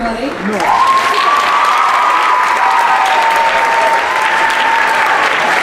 everybody.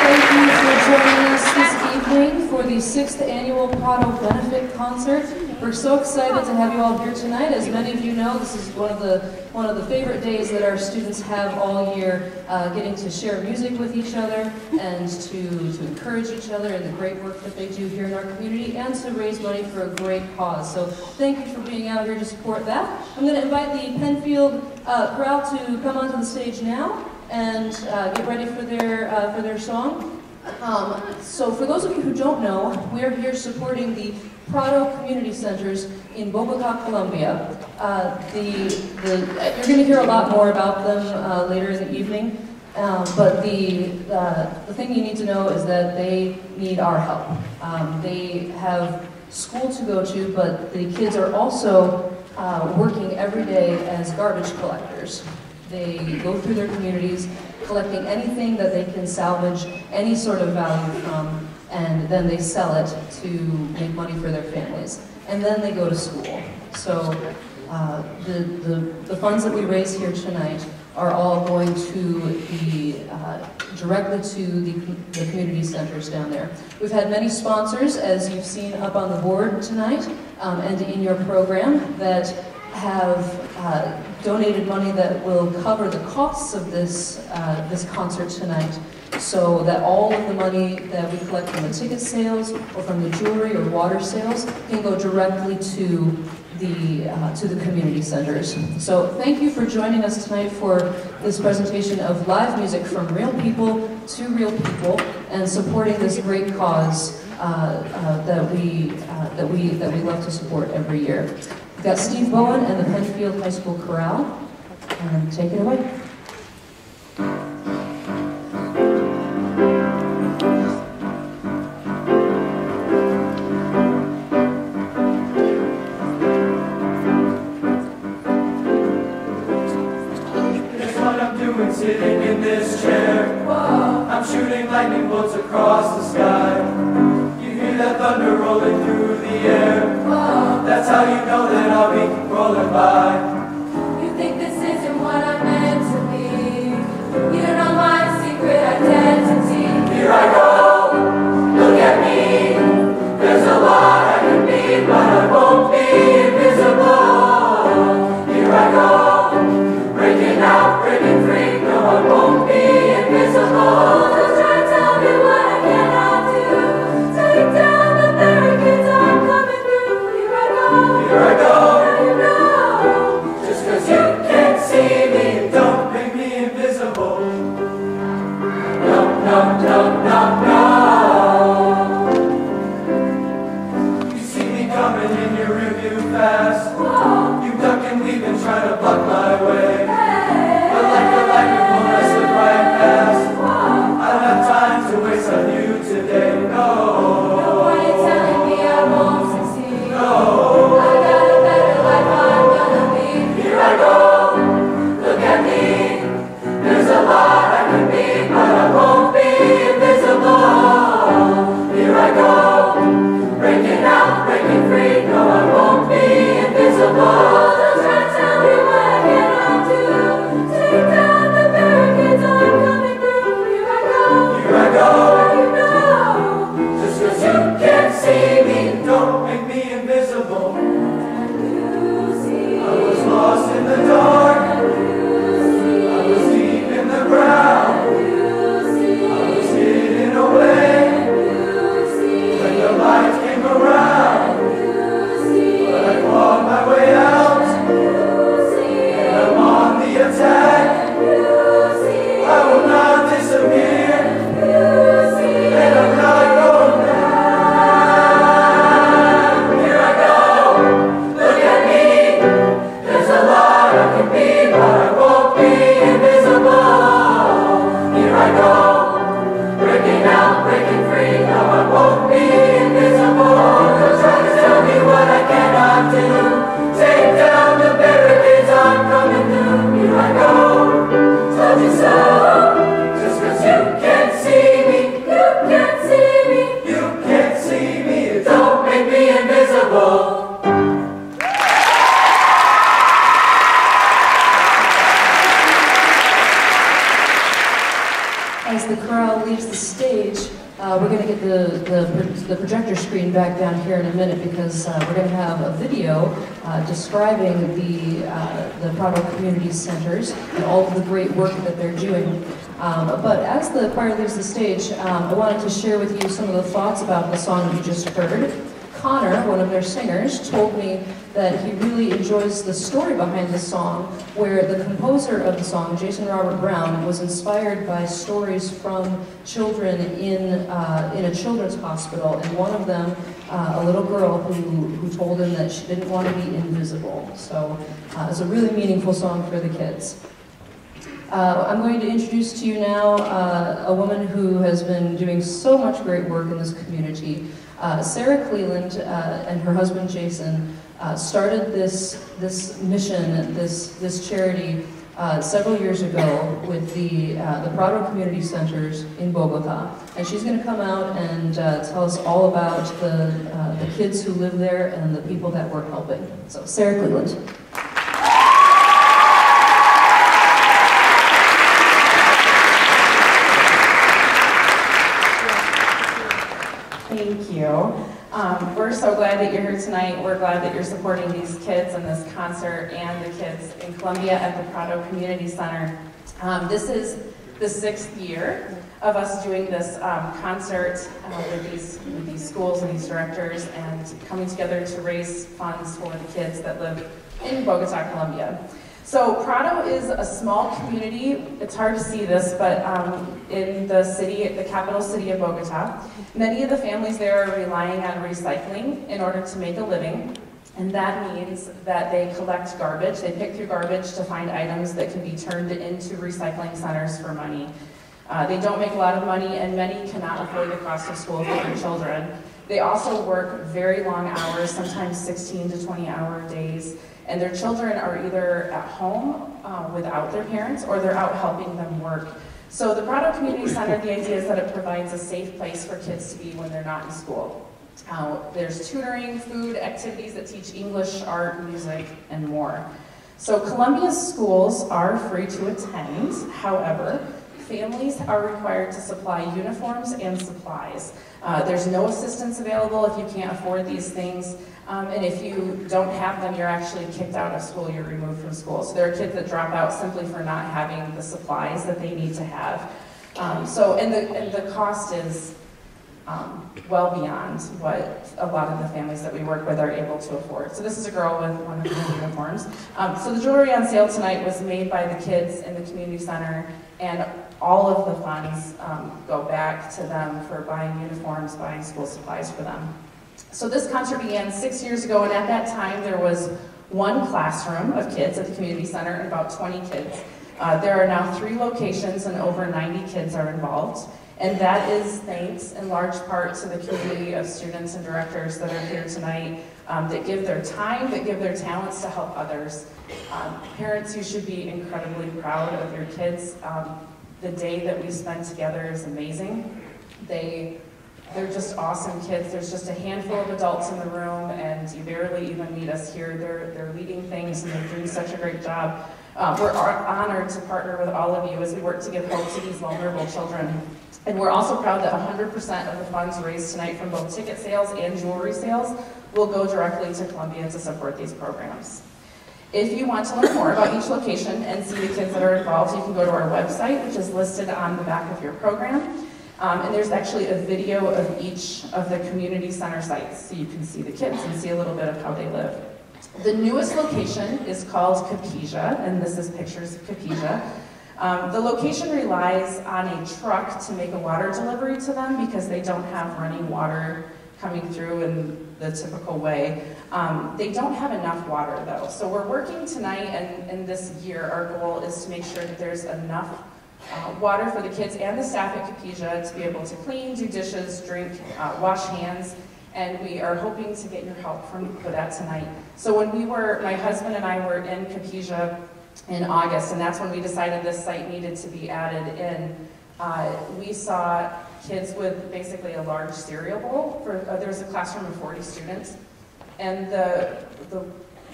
Thank you for joining us this evening for the sixth annual Prado Benefit Concert. We're so excited to have you all here tonight. As many of you know, this is one of the one of the favorite days that our students have all year, uh, getting to share music with each other and to, to encourage each other in the great work that they do here in our community and to raise money for a great cause. So thank you for being out here to support that. I'm going to invite the Pennfield uh, crowd to come onto the stage now and uh, get ready for their, uh, for their song. Um, so for those of you who don't know, we're here supporting the Prado Community Centers in Bogota, Colombia. Uh, the, the, you're going to hear a lot more about them uh, later in the evening, um, but the, uh, the thing you need to know is that they need our help. Um, they have school to go to, but the kids are also uh, working every day as garbage collectors. They go through their communities, collecting anything that they can salvage any sort of value from, and then they sell it to make money for their families. And then they go to school. So uh, the, the, the funds that we raise here tonight are all going to be uh, directly to the, the community centers down there. We've had many sponsors, as you've seen up on the board tonight, um, and in your program, that have uh, donated money that will cover the costs of this, uh, this concert tonight so that all of the money that we collect from the ticket sales or from the jewelry or water sales can go directly to the, uh, to the community centers. So thank you for joining us tonight for this presentation of live music from real people to real people and supporting this great cause uh, uh, that, we, uh, that, we, that we love to support every year. We've got Steve Bowen and the Pennfield High School Chorale. And take it away. The choir leaves the stage, um, I wanted to share with you some of the thoughts about the song you just heard. Connor, one of their singers, told me that he really enjoys the story behind the song, where the composer of the song, Jason Robert Brown, was inspired by stories from children in, uh, in a children's hospital, and one of them, uh, a little girl who, who told him that she didn't want to be invisible. So uh, it's a really meaningful song for the kids. Uh, I'm going to introduce to you now uh, a woman who has been doing so much great work in this community. Uh, Sarah Cleland uh, and her husband Jason uh, started this, this mission, this, this charity, uh, several years ago with the, the Prado Community Centers in Bogota. And she's going to come out and tell us all about the, the kids who live there and the people that we're helping. So, Sarah Cleland. Thank you. Um, we're so glad that you're here tonight. We're glad that you're supporting these kids in this concert and the kids in Colombia at the Prado Community Center. Um, this is the sixth year of us doing this um, concert uh, with, these, with these schools and these directors and coming together to raise funds for the kids that live in Bogota, Colombia. So Prado is a small community. It's hard to see this, but um, in the city, the capital city of Bogota, many of the families there are relying on recycling in order to make a living. And that means that they collect garbage. They pick through garbage to find items that can be turned into recycling centers for money. Uh, they don't make a lot of money, and many cannot afford the cost of school for their children. They also work very long hours, sometimes 16 to 20 hour days and their children are either at home uh, without their parents or they're out helping them work. So the Prado Community Center, the idea is that it provides a safe place for kids to be when they're not in school. Uh, there's tutoring, food, activities that teach English, art, music, and more. So Colombia's schools are free to attend. However, families are required to supply uniforms and supplies. Uh, there's no assistance available if you can't afford these things. Um, and if you don't have them, you're actually kicked out of school, you're removed from school. So there are kids that drop out simply for not having the supplies that they need to have. Um, so, and the, and the cost is um, well beyond what a lot of the families that we work with are able to afford. So this is a girl with one of the uniforms. Um, so the jewelry on sale tonight was made by the kids in the community center, and all of the funds um, go back to them for buying uniforms, buying school supplies for them. So this concert began six years ago, and at that time there was one classroom of kids at the community center and about 20 kids. Uh, there are now three locations and over 90 kids are involved. And that is thanks in large part to the community of students and directors that are here tonight um, that give their time, that give their talents to help others. Um, parents, you should be incredibly proud of your kids. Um, the day that we spend together is amazing. They they're just awesome kids. There's just a handful of adults in the room, and you barely even meet us here. They're, they're leading things, and they're doing such a great job. Uh, we're honored to partner with all of you as we work to give hope to these vulnerable children. And we're also proud that 100% of the funds raised tonight from both ticket sales and jewelry sales will go directly to Colombia to support these programs. If you want to learn more about each location and see the kids that are involved, you can go to our website, which is listed on the back of your program. Um, and there's actually a video of each of the community center sites, so you can see the kids and see a little bit of how they live. The newest location is called Capija, and this is pictures of Capija. Um, the location relies on a truck to make a water delivery to them because they don't have running water coming through in the typical way. Um, they don't have enough water though. So we're working tonight and, and this year, our goal is to make sure that there's enough uh, water for the kids and the staff at Capija to be able to clean, do dishes, drink, uh, wash hands, and we are hoping to get your help from, for that tonight. So when we were, my husband and I were in Capija in August, and that's when we decided this site needed to be added in, uh, we saw kids with basically a large cereal bowl. For, uh, there was a classroom of 40 students, and the, the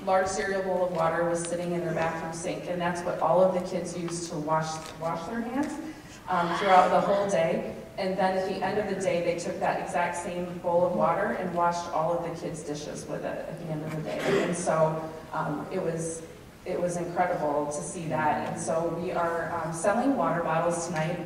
large cereal bowl of water was sitting in their bathroom sink, and that's what all of the kids used to wash, wash their hands um, throughout the whole day. And then at the end of the day, they took that exact same bowl of water and washed all of the kids' dishes with it at the end of the day. And so um, it was it was incredible to see that. And so we are um, selling water bottles tonight.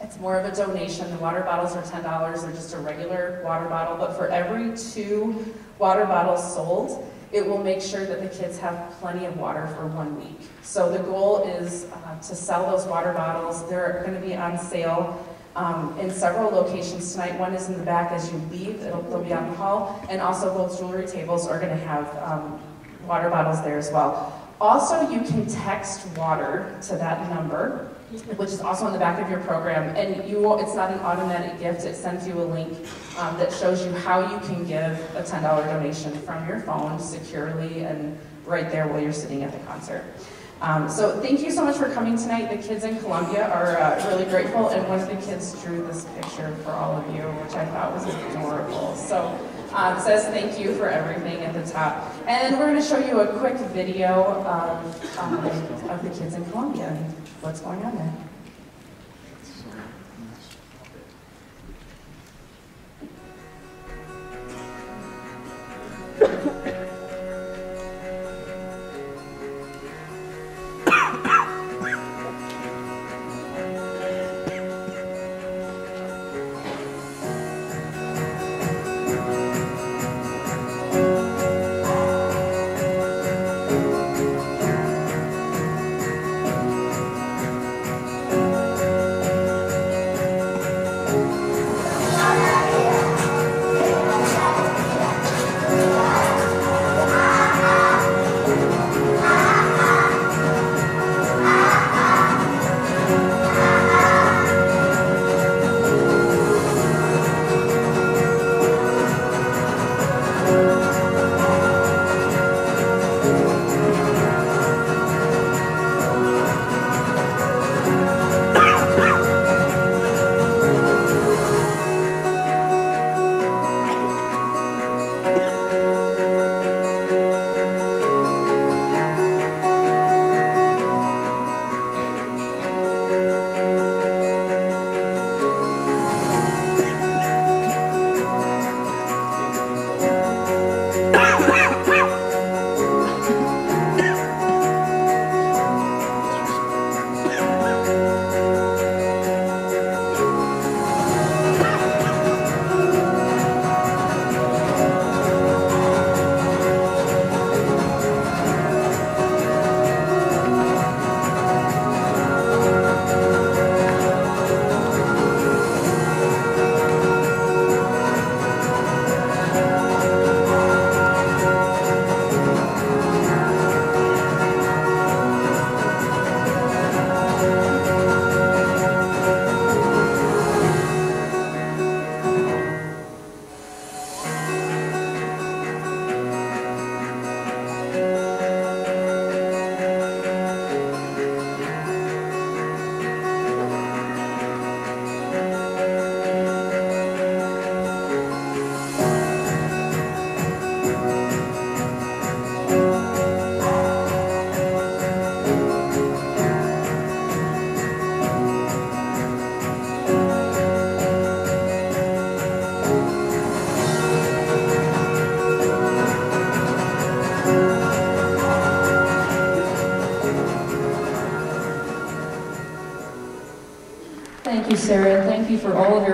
It's more of a donation. The water bottles are $10. They're just a regular water bottle. But for every two water bottles sold, it will make sure that the kids have plenty of water for one week. So the goal is uh, to sell those water bottles. They're going to be on sale um, in several locations tonight. One is in the back as you leave. It'll, they'll be on the hall. And also both jewelry tables are going to have um, water bottles there as well. Also, you can text water to that number, which is also on the back of your program. And you will, it's not an automatic gift. It sends you a link um, that shows you how you can give a $10 donation from your phone securely and right there while you're sitting at the concert. Um, so thank you so much for coming tonight. The kids in Colombia are uh, really grateful, and one of the kids drew this picture for all of you, which I thought was adorable. So um, says thank you for everything at the top. And we're going to show you a quick video of, um, of the kids in Colombia what's going on there. Thank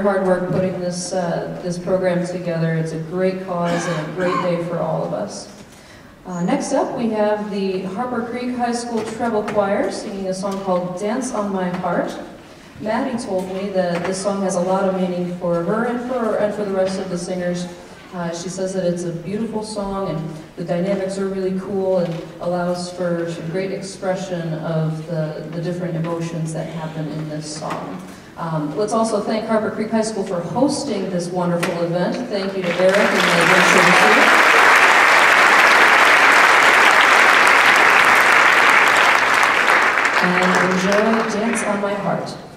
your hard work putting this, uh, this program together. It's a great cause and a great day for all of us. Uh, next up, we have the Harper Creek High School Treble Choir singing a song called Dance on My Heart. Maddie told me that this song has a lot of meaning for her and for, and for the rest of the singers. Uh, she says that it's a beautiful song and the dynamics are really cool and allows for great expression of the, the different emotions that happen in this song. Um, let's also thank Harper Creek High School for hosting this wonderful event. Thank you to Eric and the administration. And enjoy Dance on My Heart.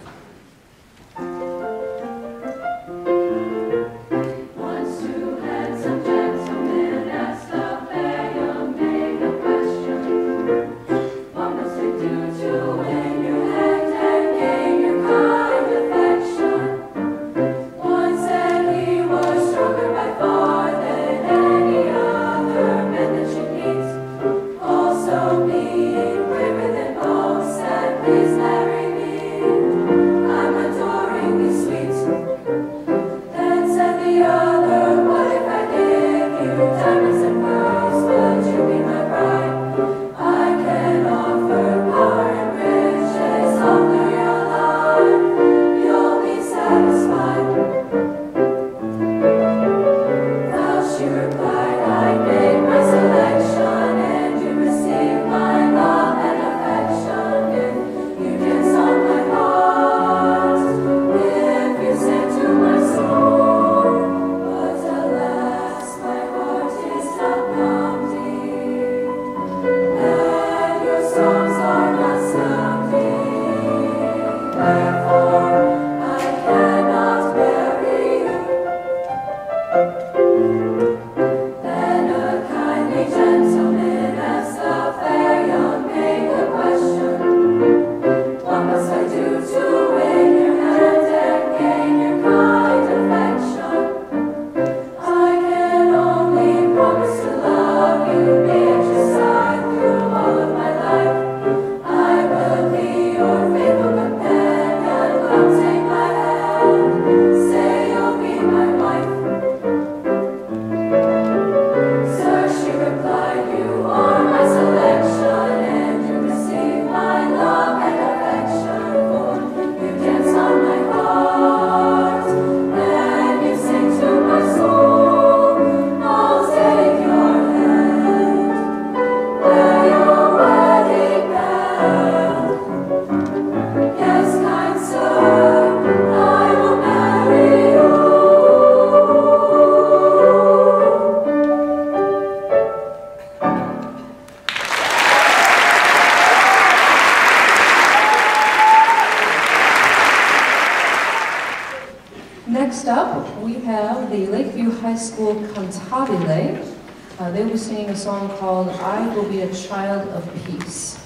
They'll singing a song called I Will Be a Child of Peace.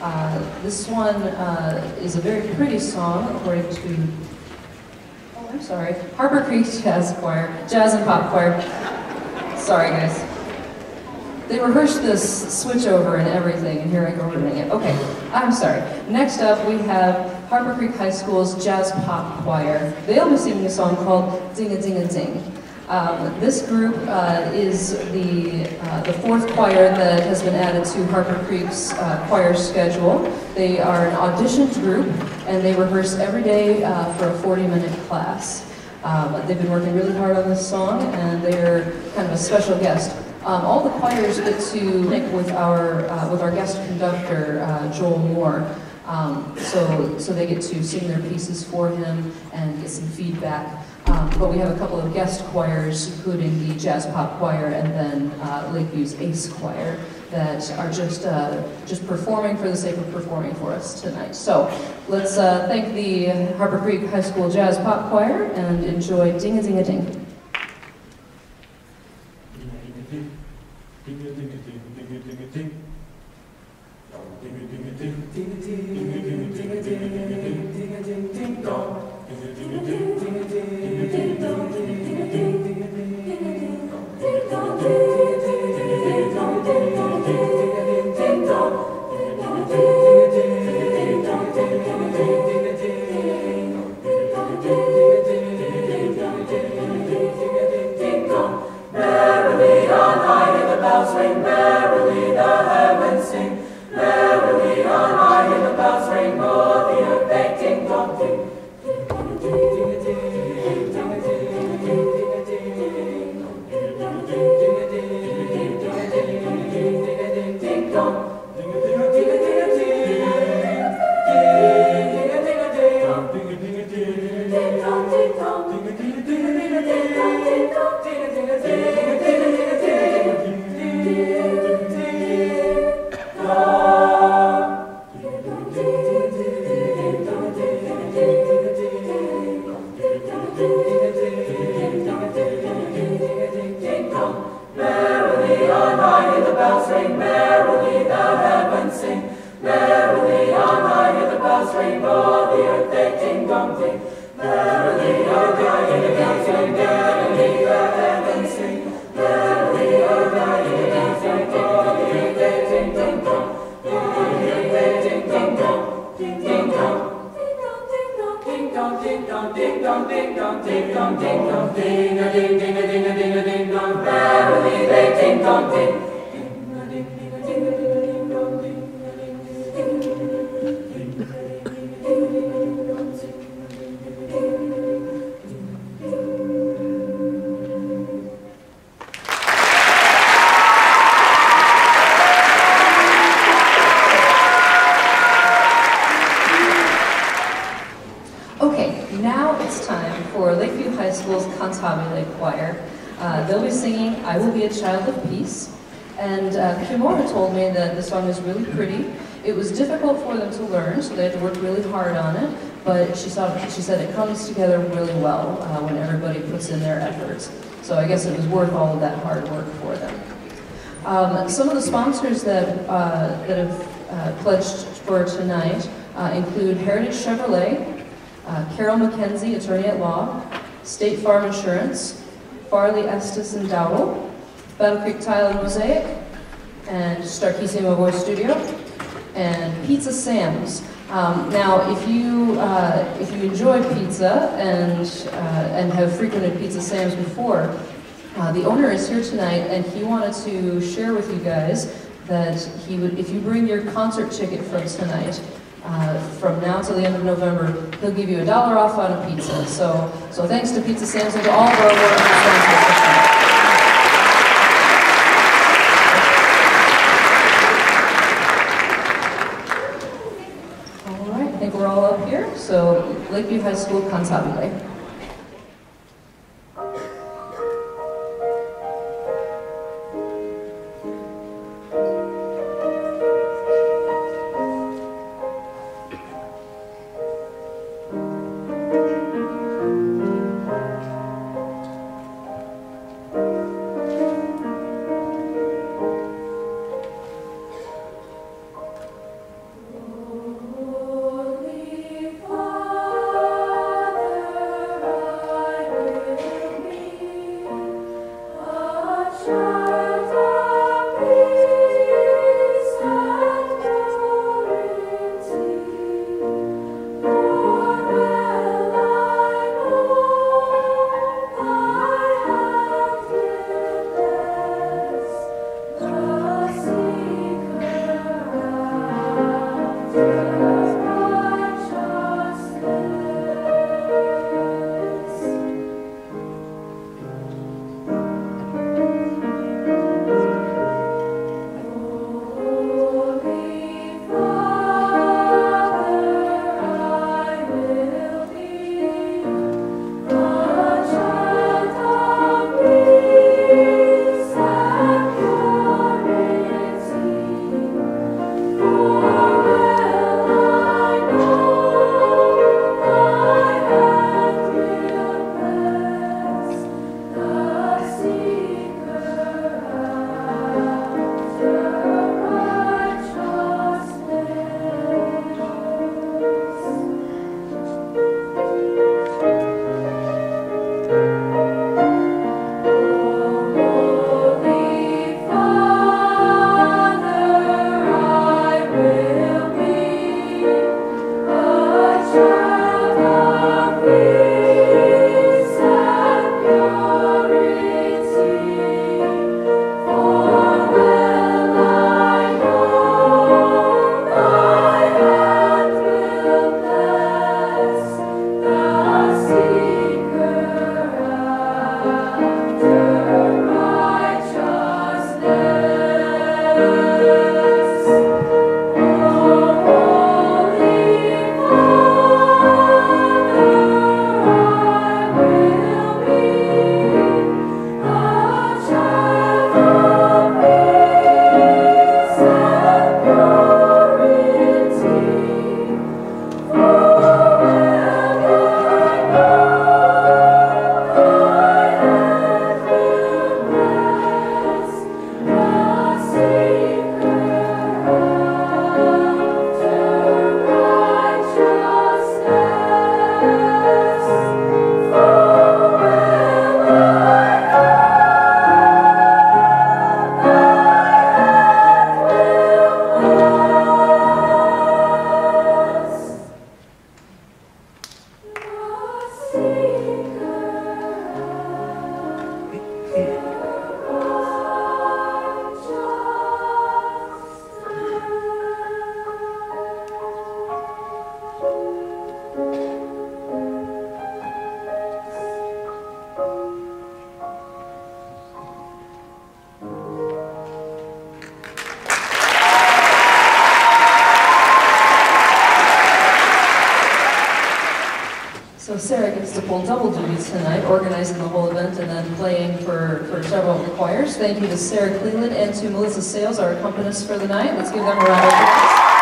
Uh, this one uh, is a very pretty song, according to, oh, I'm sorry, Harper Creek Jazz Choir, Jazz and Pop Choir. Sorry, guys. They rehearsed this switch over and everything, and here I go ruining it. Okay, I'm sorry. Next up, we have Harper Creek High School's Jazz Pop Choir. They'll be singing a song called Ding a Ding a Ding. Um, this group uh, is the, uh, the fourth choir that has been added to Harper Creek's uh, choir schedule. They are an auditioned group, and they rehearse every day uh, for a 40-minute class. Um, they've been working really hard on this song, and they're kind of a special guest. Um, all the choirs get to link with our uh, with our guest conductor uh, Joel Moore, um, so so they get to sing their pieces for him and get some feedback. Um, but we have a couple of guest choirs, including the Jazz Pop Choir and then uh, Lakeview's Ace Choir, that are just uh, just performing for the sake of performing for us tonight. So let's uh, thank the Harper Creek High School Jazz Pop Choir and enjoy Ding a Ding a Ding. The song is really pretty. It was difficult for them to learn, so they had to work really hard on it. But she, saw, she said it comes together really well uh, when everybody puts in their efforts. So I guess it was worth all of that hard work for them. Um, some of the sponsors that, uh, that have uh, pledged for tonight uh, include Heritage Chevrolet, uh, Carol McKenzie, attorney at law, State Farm Insurance, Farley Estes and Dowell, Battle Creek Tile and Mosaic, and Starkissimo Voice Studio, and Pizza Sam's. Um, now, if you uh, if you enjoy pizza and uh, and have frequented Pizza Sam's before, uh, the owner is here tonight, and he wanted to share with you guys that he would, if you bring your concert ticket from tonight, uh, from now till the end of November, he'll give you a dollar off on a pizza. So, so thanks to Pizza Sam's and to all of our sponsors tonight. All right, I think we're all up here. So Lakeview High School Cantabile. Thank you to Sarah Cleveland and to Melissa Sales, our accompanist for the night. Let's give them a round of applause.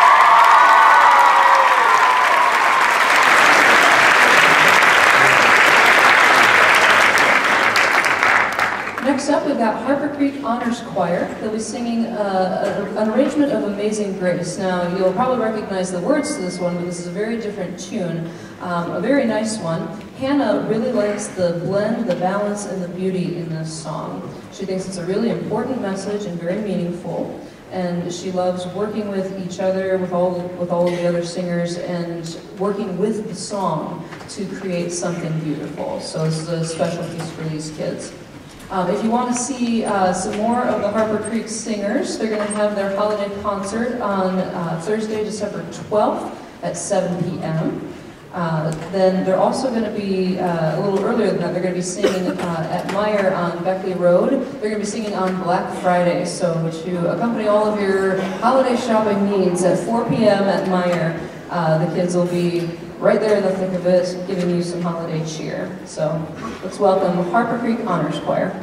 Next up, we've got Harper Creek Honors Choir. They'll be singing uh, an arrangement of Amazing Grace. Now, you'll probably recognize the words to this one, but this is a very different tune, um, a very nice one. Hannah really likes the blend, the balance, and the beauty in this song. She thinks it's a really important message and very meaningful. And she loves working with each other, with all with all of the other singers, and working with the song to create something beautiful. So this is a special piece for these kids. Um, if you want to see uh, some more of the Harper Creek Singers, they're going to have their holiday concert on uh, Thursday, December 12th at 7 p.m. Uh, then they're also going to be, uh, a little earlier than that, they're going to be singing uh, at Meijer on Beckley Road. They're going to be singing on Black Friday. So to accompany all of your holiday shopping needs at 4 p.m. at Meijer, uh, the kids will be right there in the thick of it, giving you some holiday cheer. So let's welcome Harper Creek Honors Choir.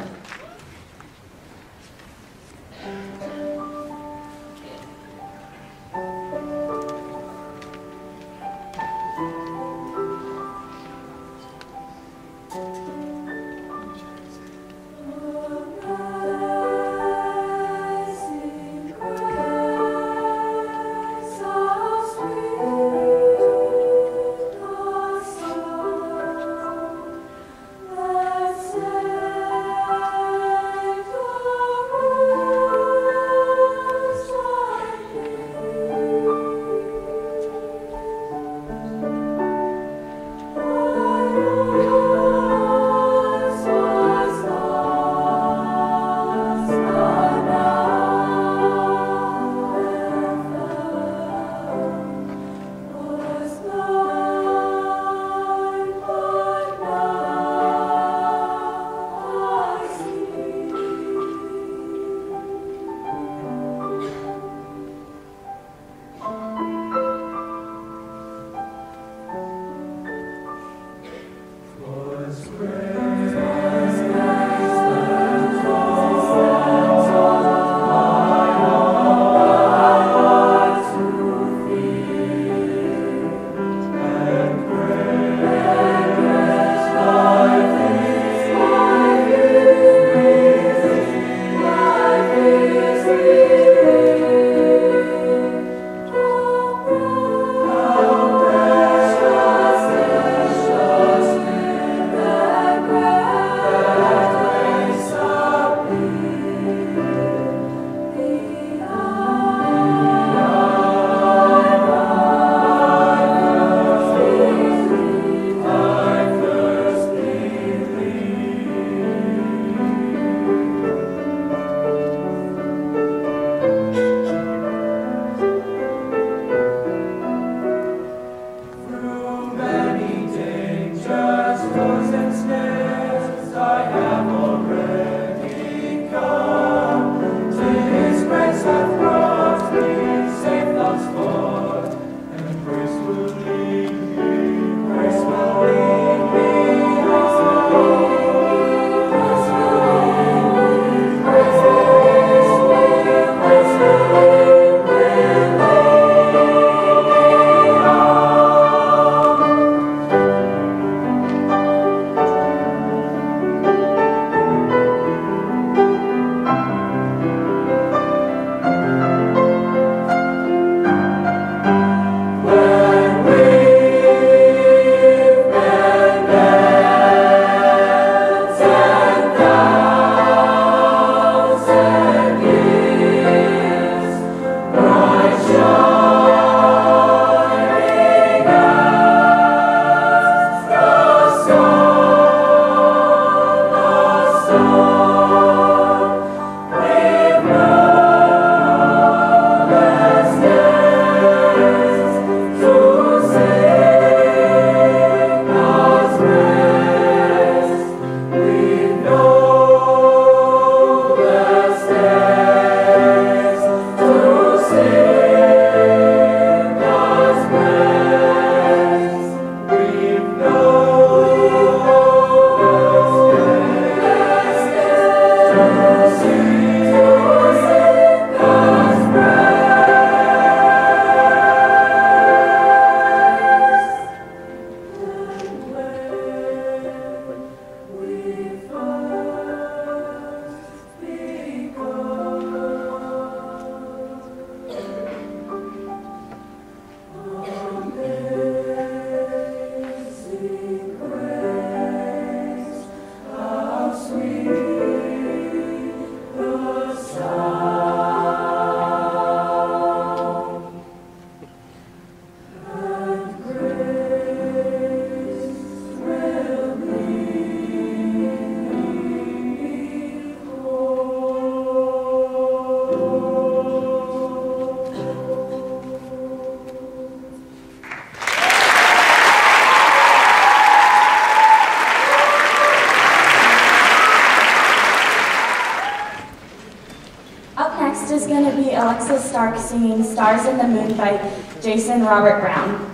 Stark singing Stars and the Moon by Jason Robert Brown.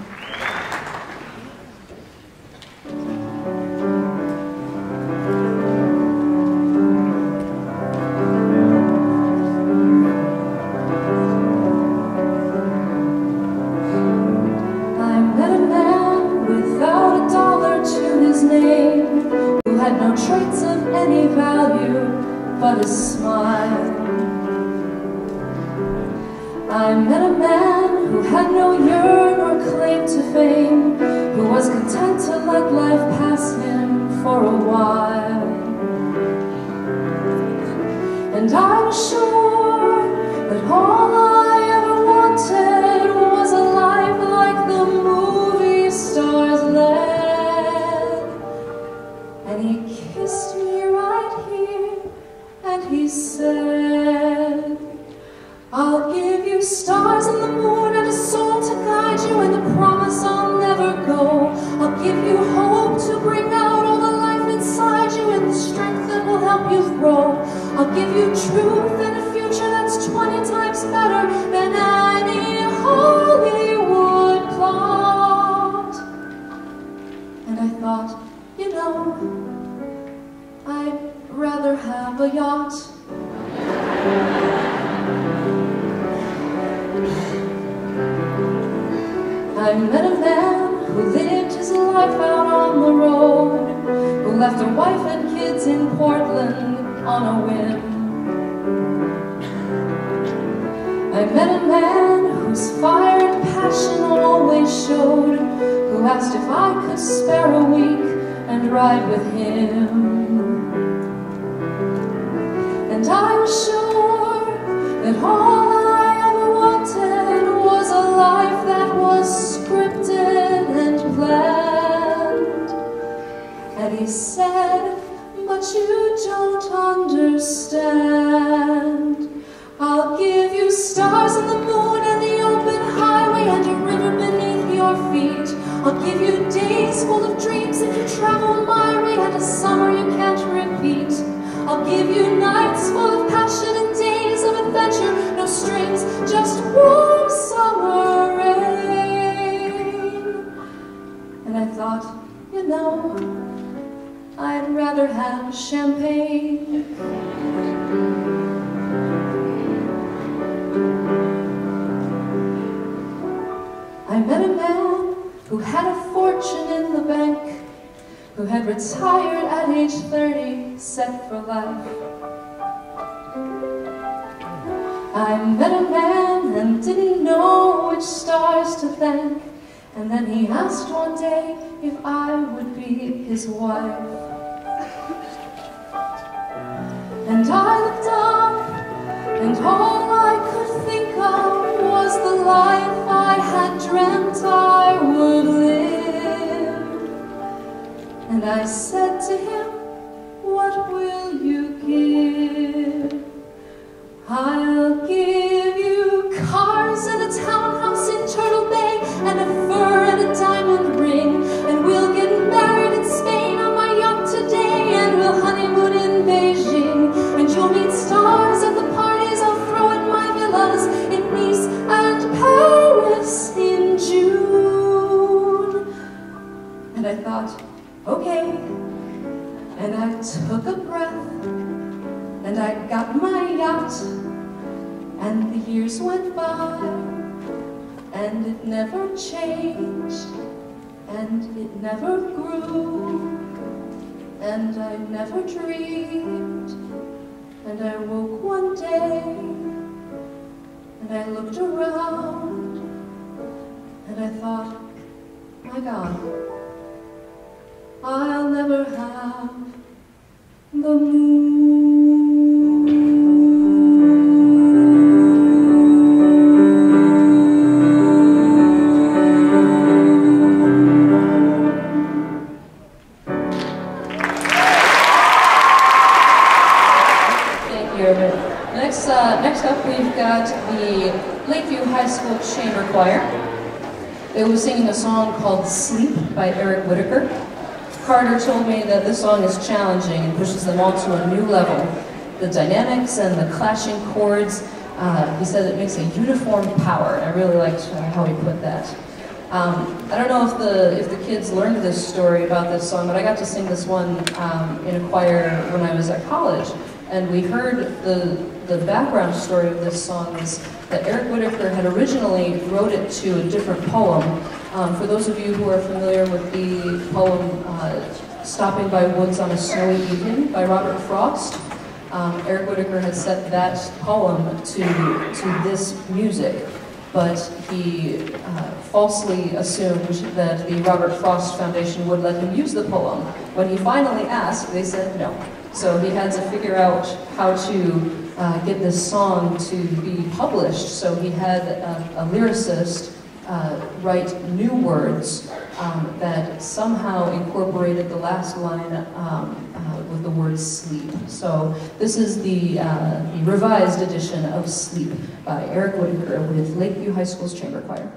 On the road, who left a wife and kids in Portland on a whim. I met a man whose fire and passion always showed, who asked if I could spare a week and ride with him. And I was sure that all I ever wanted was a life that was said, but you don't understand. I'll give you stars and the moon and the open highway and a river beneath your feet. I'll give you days full of dreams if you travel my way and a summer you can't repeat. I'll give you nights full of passion and days of adventure, no strings, just warm summer rain. And I thought, you know, I'd rather have champagne. I met a man who had a fortune in the bank, who had retired at age 30, set for life. I met a man and didn't know which stars to thank, and then he asked one day if I would be his wife. And I looked up, and all I could think of was the life I had dreamt I would live. And I said to him, What will you give? I'll give you cars and a townhouse in Turtle Bay and a fur and the years went by, and it never changed, and it never grew, and I never dreamed, and I woke one day, and I looked around, and I thought, my God, I'll never have the Thank They were singing a song called Sleep by Eric Whitacre. Carter told me that this song is challenging and pushes them all to a new level. The dynamics and the clashing chords Uh, he said it makes a uniform power. I really liked how he put that. Um, I don't know if the if the kids learned this story about this song, but I got to sing this one um, in a choir when I was at college, and we heard the the background story of this song is that Eric Whitacre had originally wrote it to a different poem. Um, for those of you who are familiar with the poem uh, "Stopping by Woods on a Snowy Evening" by Robert Frost, um, Eric Whitacre had set that poem to to this music but he uh, falsely assumed that the Robert Frost Foundation would let him use the poem. When he finally asked, they said no. So he had to figure out how to uh, get this song to be published. So he had a, a lyricist uh, write new words um, that somehow incorporated the last line um, uh, with the word sleep. So this is the, uh, the revised edition of Sleep by Eric Whitacre with Lakeview High School's Chamber Choir.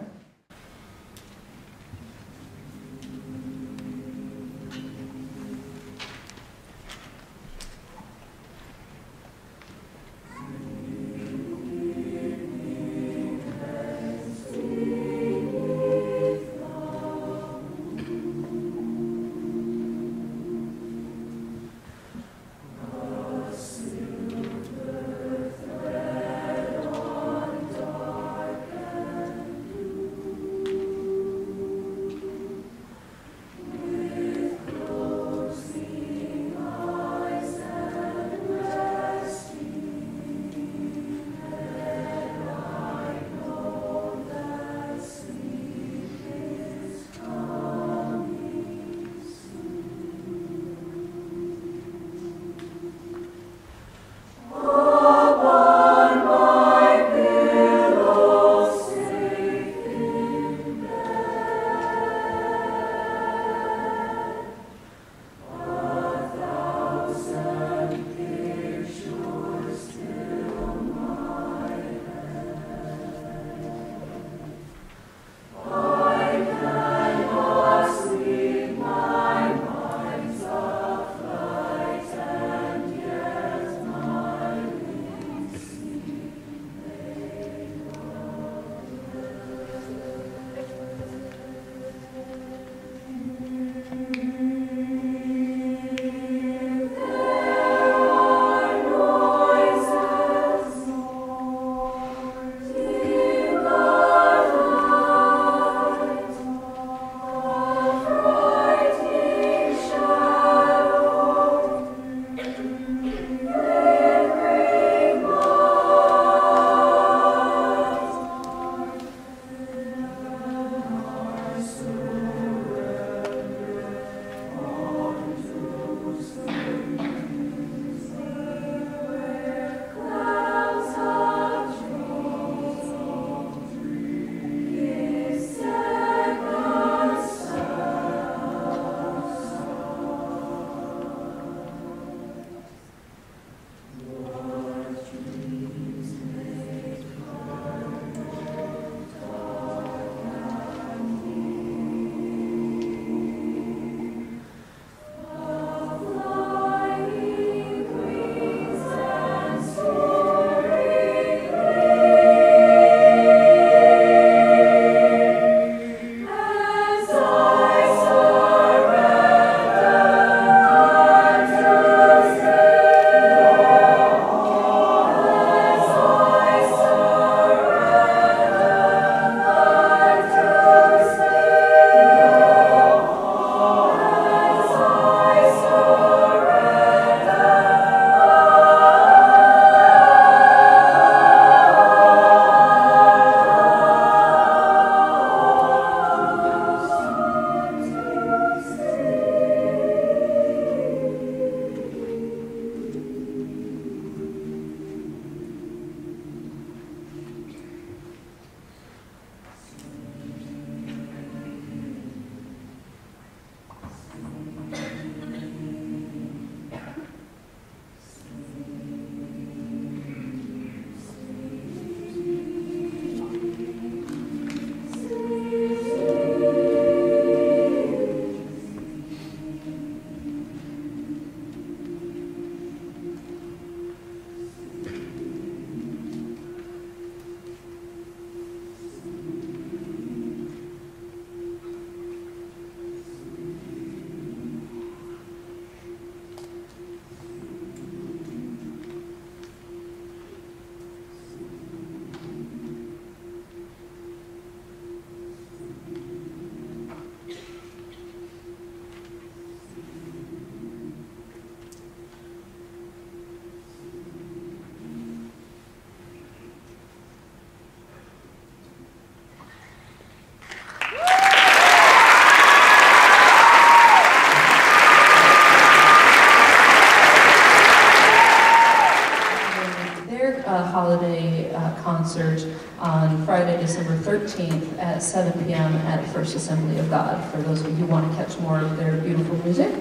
7 p.m. at First Assembly of God, for those of you who want to catch more of their beautiful music.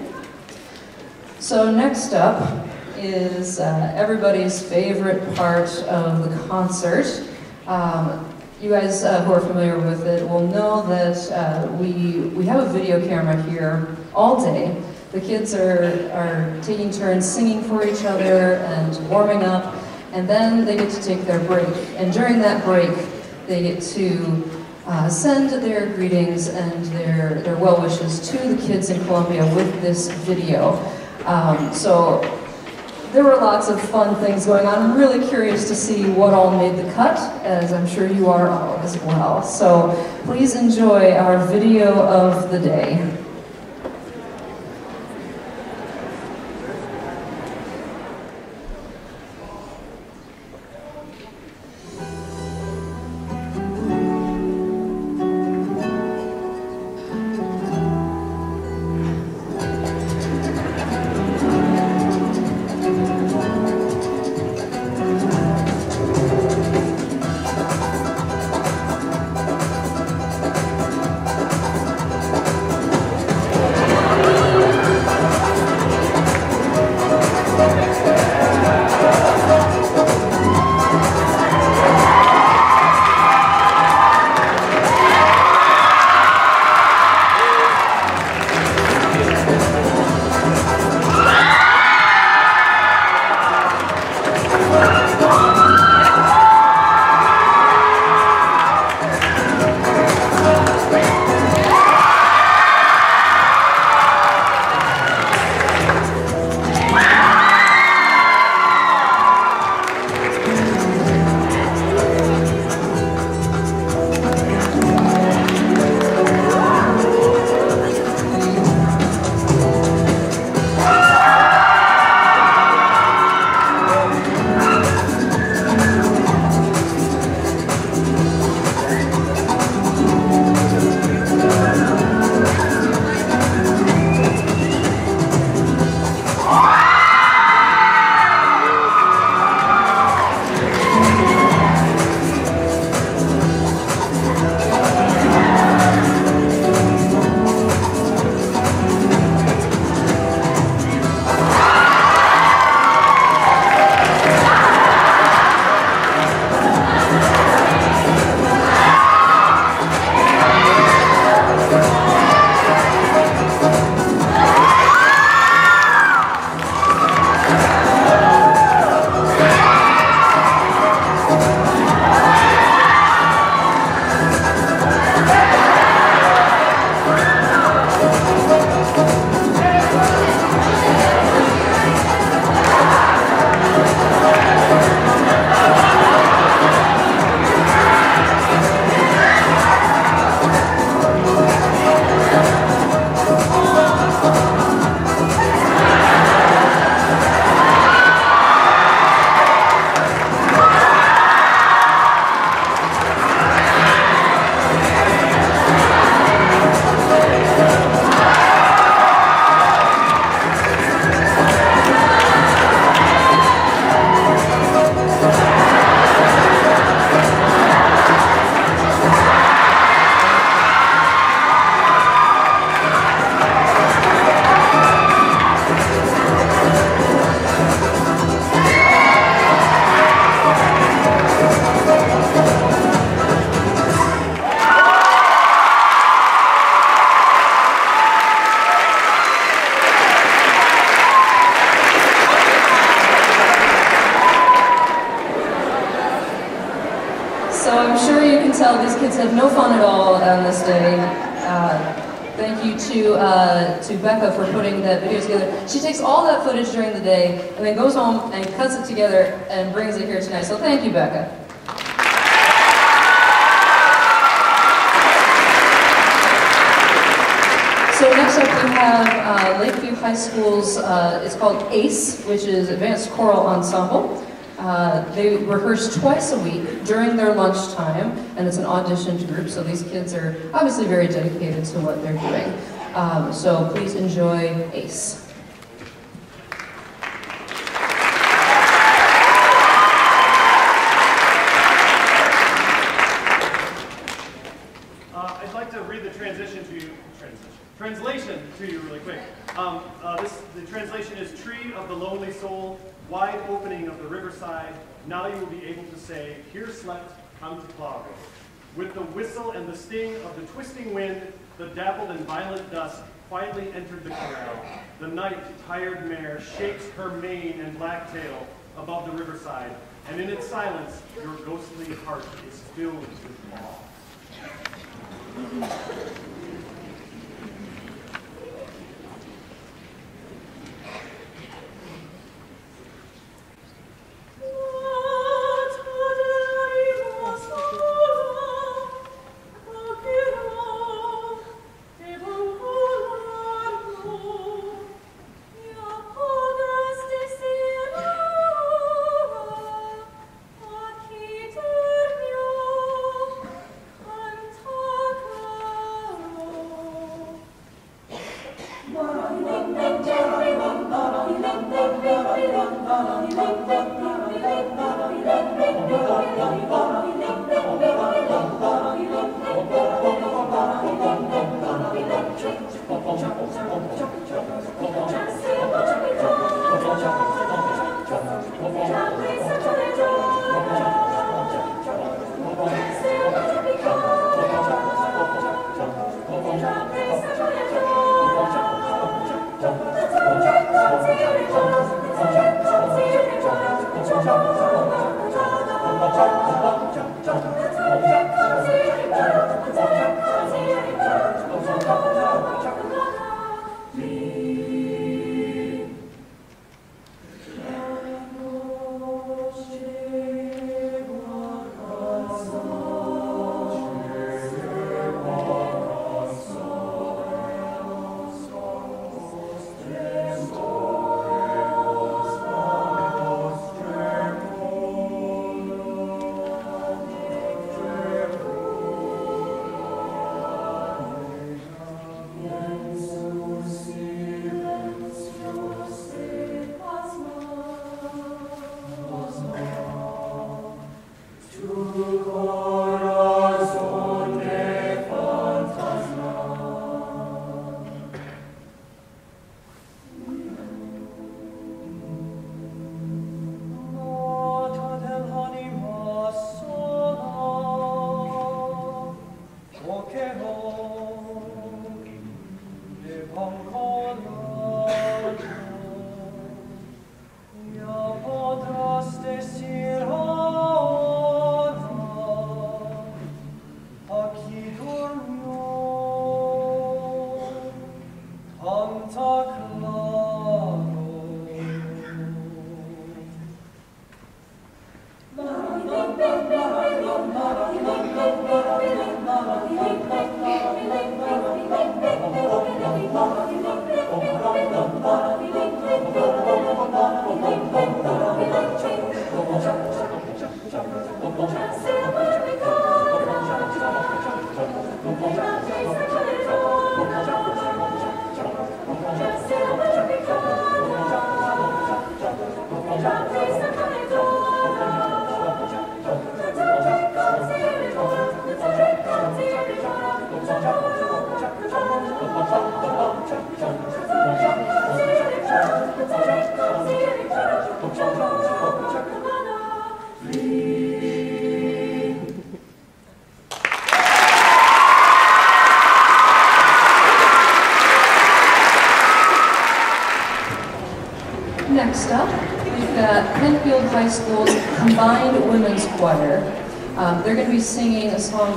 So next up is uh, everybody's favorite part of the concert. Um, you guys uh, who are familiar with it will know that uh, we, we have a video camera here all day. The kids are, are taking turns singing for each other and warming up, and then they get to take their break. And during that break, they get to uh, send their greetings and their, their well wishes to the kids in Colombia with this video. Um, so there were lots of fun things going on. I'm really curious to see what all made the cut, as I'm sure you are all as well. So please enjoy our video of the day. For putting that video together. She takes all that footage during the day and then goes home and cuts it together and brings it here tonight. So thank you, Becca. So next up we have uh, Lakeview High School's, uh, it's called ACE, which is Advanced Choral Ensemble. Uh, they rehearse twice a week during their lunchtime, and it's an auditioned group, so these kids are obviously very dedicated to what they're doing. Um, so please enjoy ACE. I'd like to read the transition to you, translation to you really quick. Um, uh, this, the translation is Tree of the Lonely Soul, wide opening of the riverside. Now you will be able to say, Here slept Count Claro. With the whistle and the sting of the twisting wind, the dappled and violent dusk quietly entered the corral. The night, tired mare shakes her mane and black tail above the riverside, and in its silence, your ghostly heart is filled with awe.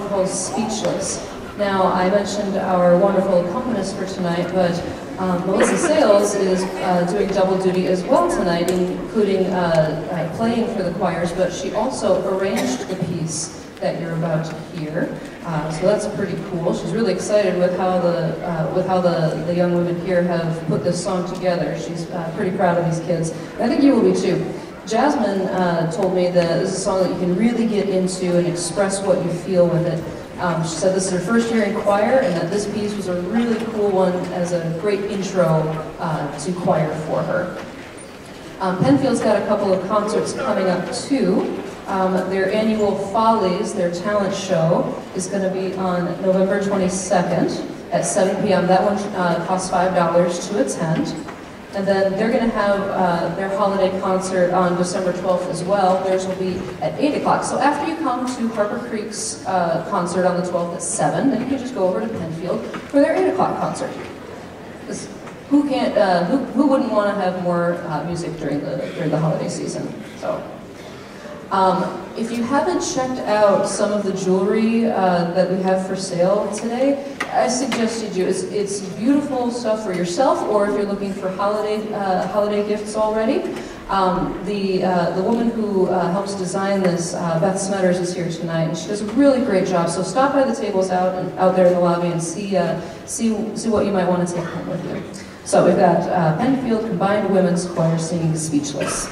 Called Speechless. Now, I mentioned our wonderful accompanist for tonight, but um, Melissa Sales is uh, doing double duty as well tonight, including uh, uh, playing for the choirs, but she also arranged the piece that you're about to hear. Uh, so that's pretty cool. She's really excited with how the uh, with how the, the young women here have put this song together. She's uh, pretty proud of these kids. I think you will be too. Jasmine uh, told me that this is a song that you can really get into and express what you feel with it. Um, she said this is her first year in choir and that this piece was a really cool one as a great intro uh, to choir for her. Um, Pennfield's got a couple of concerts coming up too. Um, their annual Follies, their talent show, is going to be on November 22nd at 7 p.m. That one uh, costs $5 to attend. And then they're going to have uh, their holiday concert on December 12th as well. Theirs will be at 8 o'clock. So after you come to Harper Creek's uh, concert on the 12th at 7, then you can just go over to Pennfield for their 8 o'clock concert. Who can't? Uh, who, who wouldn't want to have more uh, music during the during the holiday season? So, um, if you haven't checked out some of the jewelry uh, that we have for sale today, I suggested you. It's, it's beautiful stuff for yourself, or if you're looking for holiday uh, holiday gifts already. Um, the uh, the woman who uh, helps design this, uh, Beth Smetters, is here tonight, and she does a really great job. So stop by the tables out and out there in the lobby and see uh, see see what you might want to take home with you. So we've got Pennfield Combined Women's Choir singing "Speechless."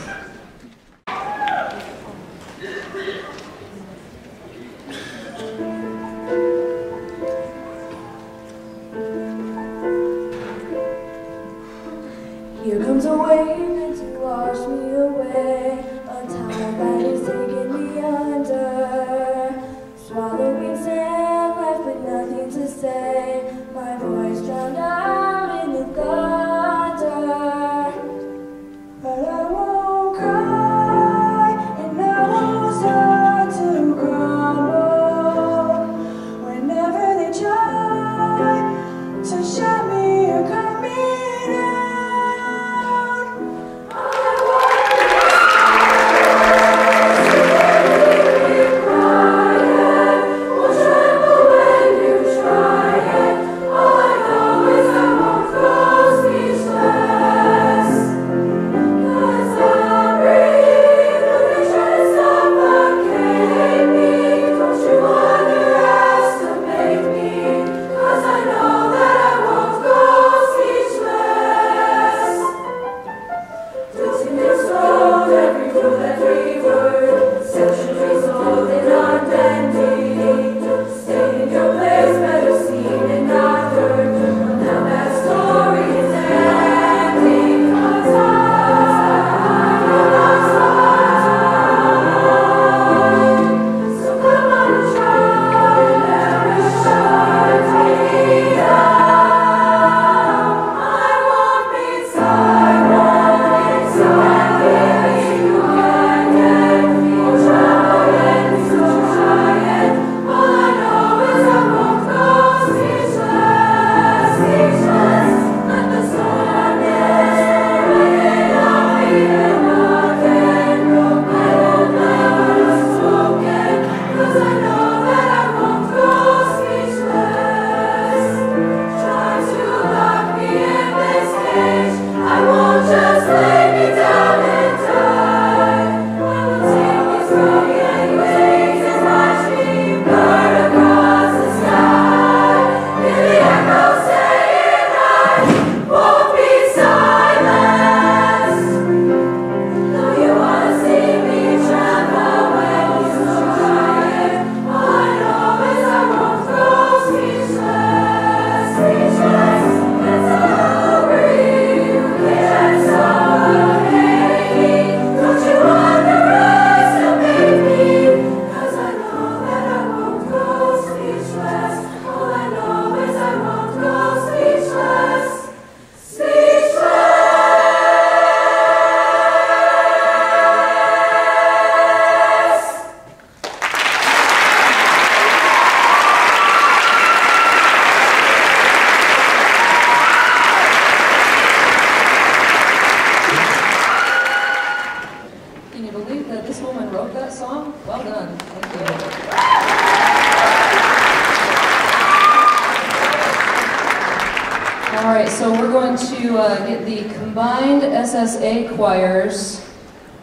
SSA choirs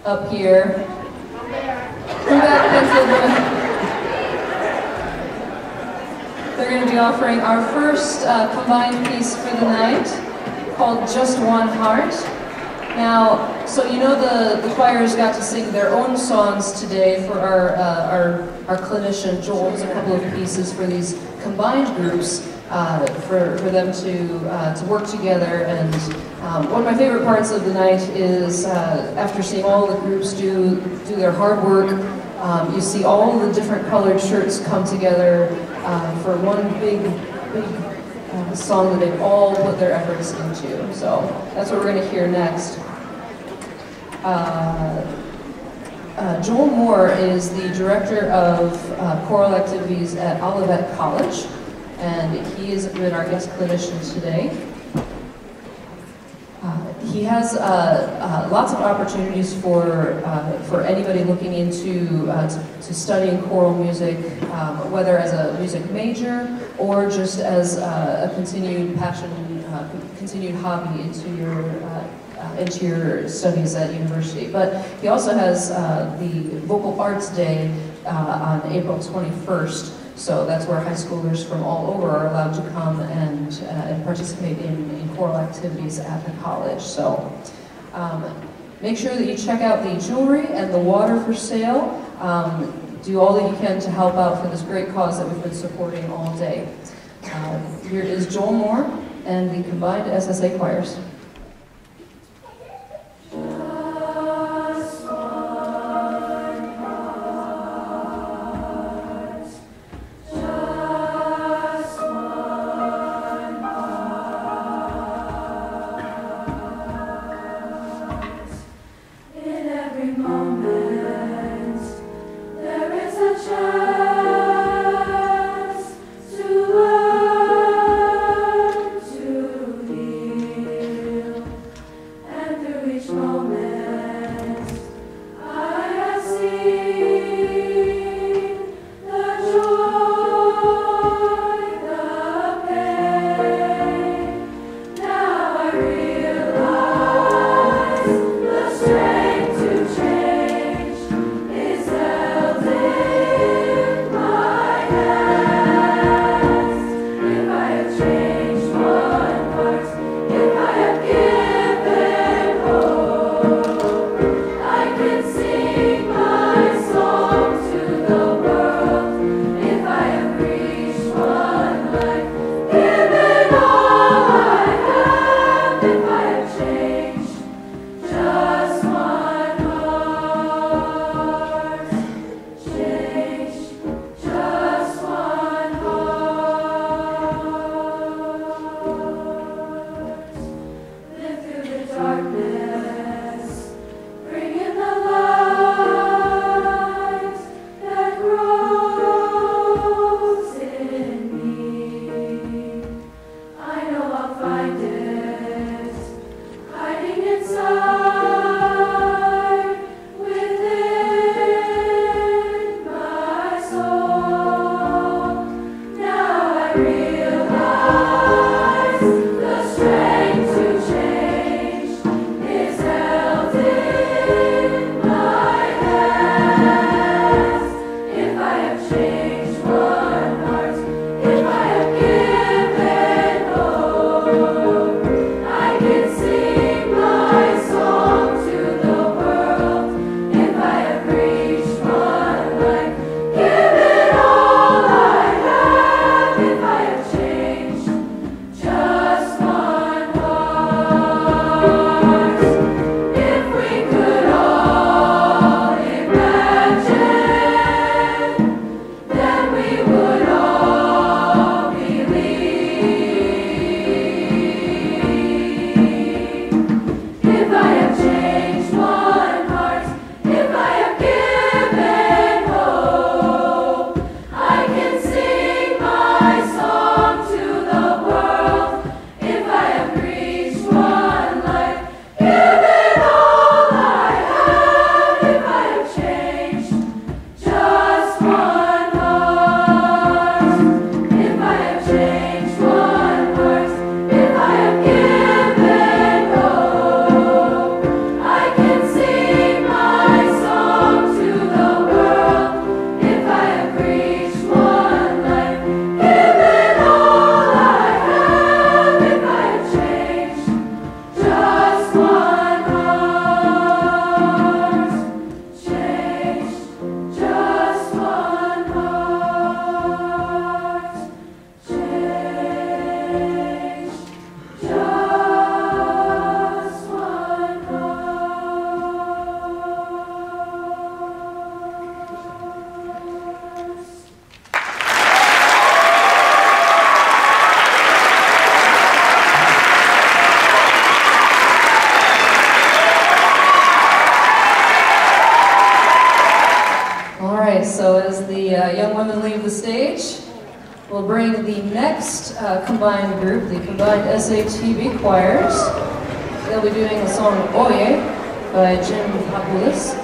up here. They're going to be offering our first uh, combined piece for the night called Just One Heart. Now, so you know the, the choirs got to sing their own songs today for our, uh, our, our clinician Joel's a couple of pieces for these combined groups uh, for, for them to, uh, to work together. And um, one of my favorite parts of the night is uh, after seeing all the groups do, do their hard work Um, you see all the different colored shirts come together uh, for one big, big uh, song that they've all put their efforts into. So that's what we're going to hear next. Uh, uh, Joel Moore is the director of uh, choral activities at Olivet College, and he has been our guest clinician today. He has uh, uh, lots of opportunities for uh, for anybody looking into uh, to, to studying choral music, um, whether as a music major or just as uh, a continued passion, continued hobby into your into your studies at university. But he also has the Vocal Arts Day on April 21st. So that's where high schoolers from all over are allowed to come and, uh, and participate in, in choral activities at the college. So um, make sure that you check out the jewelry and the water for sale. Um, do all that you can to help out for this great cause that we've been supporting all day. Uh, here is Joel Moore and the combined SSA choirs. and leave the stage, we'll bring the next uh, combined group, the combined SATB choirs. They'll be doing the song Oye by Jim Papoulis.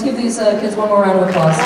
let's give these uh, kids one more round of applause.